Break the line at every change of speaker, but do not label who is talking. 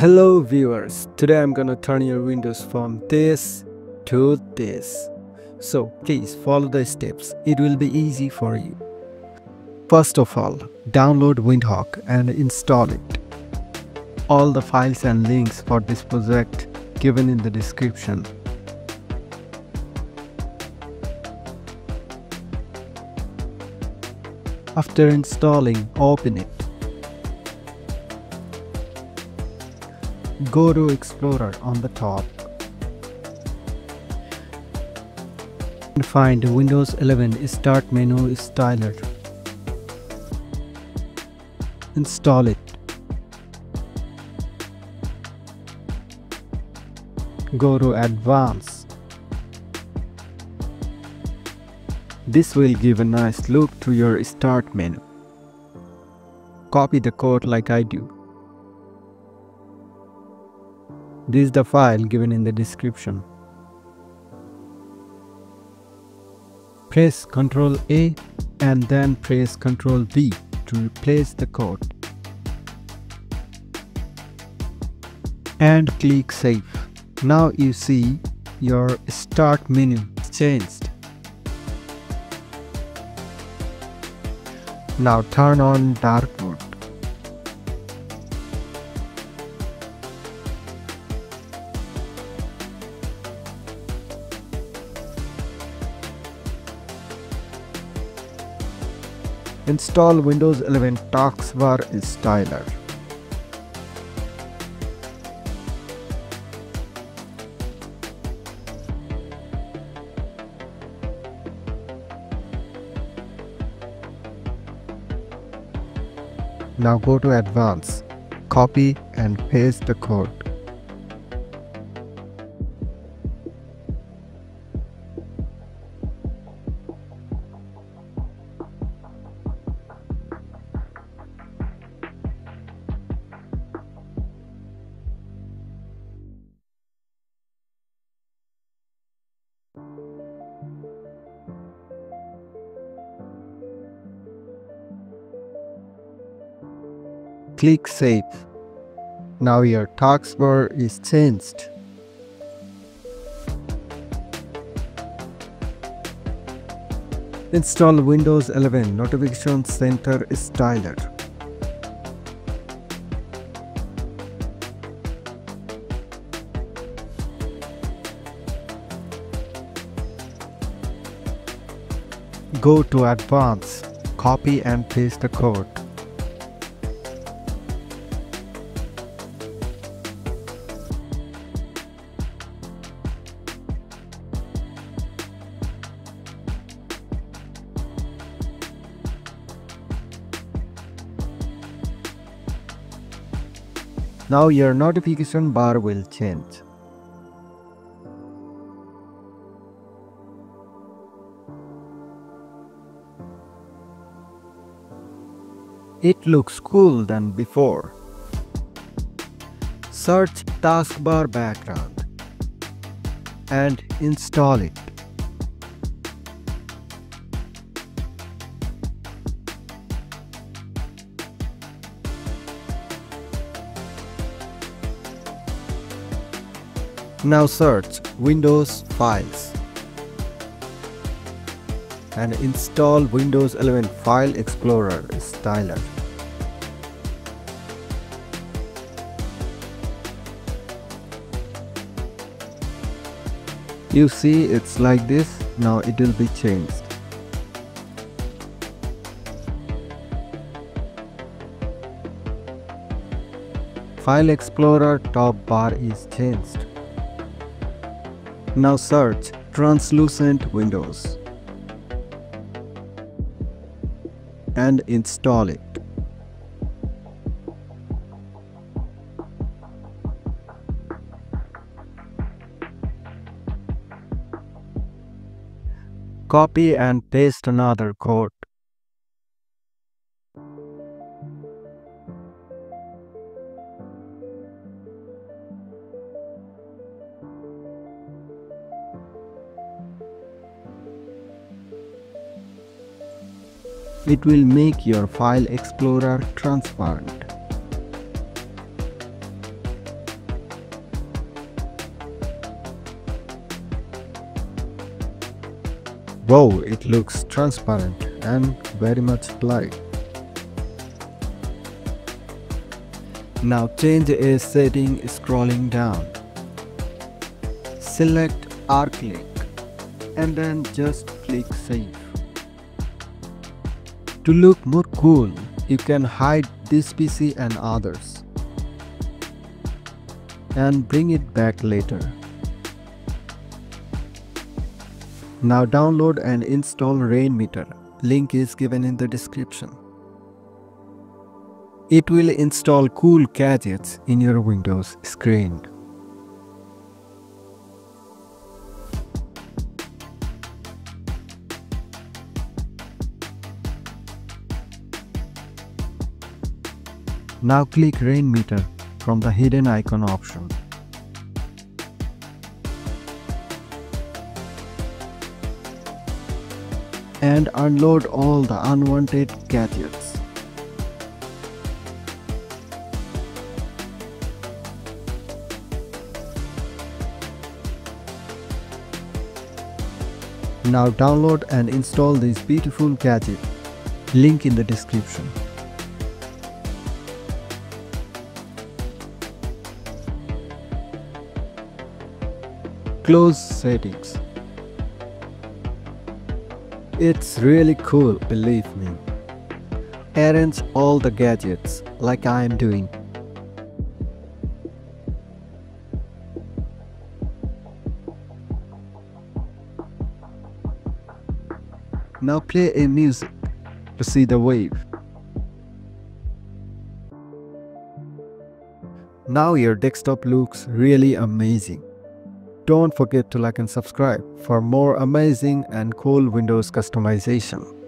Hello viewers, today I'm gonna turn your windows from this to this. So please follow the steps, it will be easy for you. First of all, download Windhawk and install it. All the files and links for this project given in the description. After installing, open it. Go to Explorer on the top and find Windows 11 Start Menu Styler. Install it. Go to Advanced. This will give a nice look to your Start menu. Copy the code like I do. This is the file given in the description. Press Ctrl A and then press Ctrl V to replace the code. And click Save. Now you see your start menu changed. Now turn on dark mode. Install Windows 11 Taskbar Styler. Now go to Advanced, copy and paste the code. Click Save. Now your taskbar is changed. Install Windows 11 Notification Center Styler. Go to Advanced, copy and paste the code. Now your notification bar will change. It looks cool than before. Search taskbar background and install it. Now search Windows Files and install Windows 11 File Explorer Styler. You see it's like this, now it will be changed. File Explorer top bar is changed. Now search translucent windows and install it. Copy and paste another code. It will make your file explorer transparent. Wow, it looks transparent and very much blurry. Now change a setting scrolling down. Select Acrylic and then just click save. To look more cool, you can hide this PC and others and bring it back later. Now download and install Rainmeter. Link is given in the description. It will install cool gadgets in your Windows screen. Now click Rainmeter from the hidden icon option. And unload all the unwanted gadgets. Now download and install this beautiful gadget. Link in the description. Close settings. It's really cool, believe me. Arrange all the gadgets like I am doing. Now play a music to see the wave. Now your desktop looks really amazing. Don't forget to like and subscribe for more amazing and cool Windows customization.